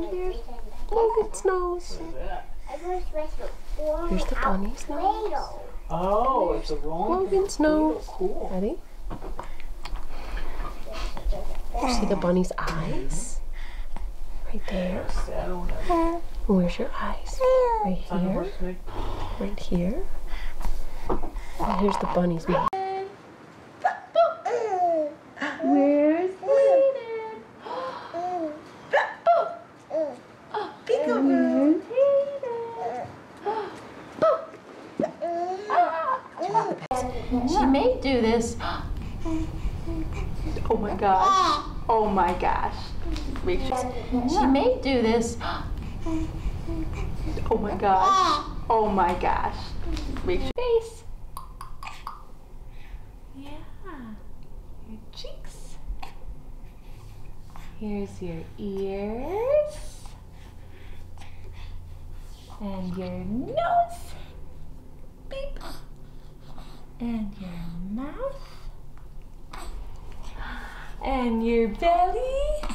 nose. And here's Logan's nose. Here's the bunny's nose. Oh, it's a rolling. Logan's nose. Cool. Ready? You see the bunny's eyes? Right there. Where's your eyes? Right here. Right here. And here's the bunny's mouth. Where's Hayden? Where's Hayden? She may do this. Oh my gosh. Oh my gosh. Make sure. She may do this. Oh my gosh. Oh my gosh. Make sure. Face. Yeah. Your cheeks. Here's your ears. And your nose. And your mouth. And your belly.